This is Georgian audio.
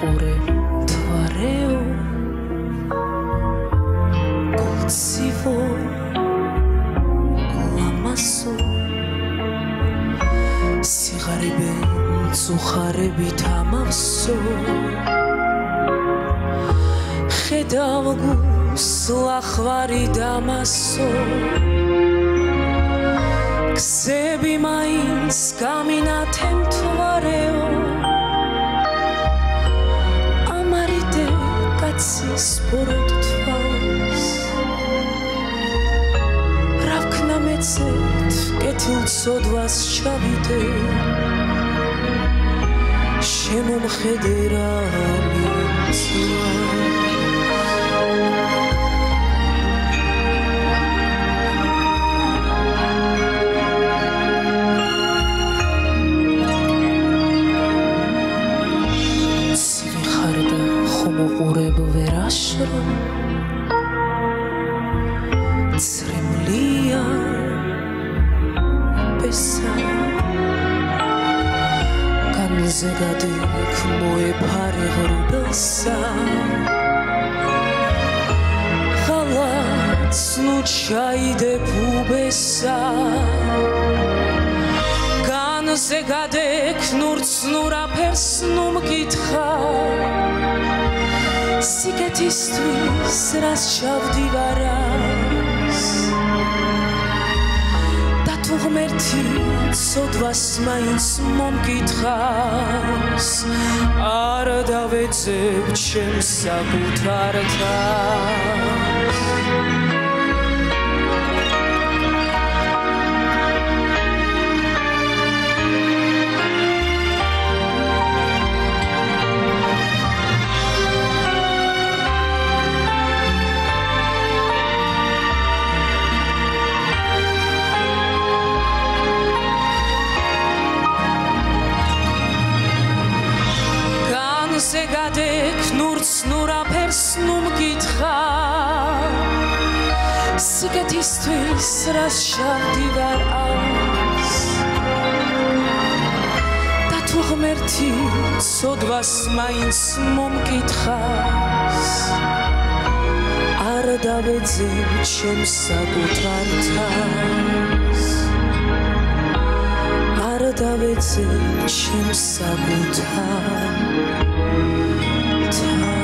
ხომოყურე თვარეო გულცივო ლამასო სიღარიბე წუხარებით ამავსო ხედავ გულს ლახვარი დამასო გზები მაინც გამინათემ თვარეო კაცის ბოროტ თვალს რა ვქნა მეცეთ კეთილ ცოდვას ჩავიდე შემომხედე რა მიწვას ვერაშრო ცრემლია პესა განზე გადიქ მოეფარე ღრუბელსა ხალაც ნუ ჩაიდე ფუბესა განზე გადიქ ნურც ნურა ფერს ნუ მკითხა სიკეთისთვის რას ჩავდივარას და თუ ღმერთი სოდვას მაინც მომკითხავს არ დავეცებ ჩემს საკუთარ თავს ასე გადეკ ნურც ნურაფერს ნუ მკითხა სიკეთისთვის რას შავდივარ ავს და თუ ღმერთი სოდვას მაინც მომკითხავს არ დავეძე ჩემს საკუთარ თავს არ დავეძე ჩემს საკუთარ time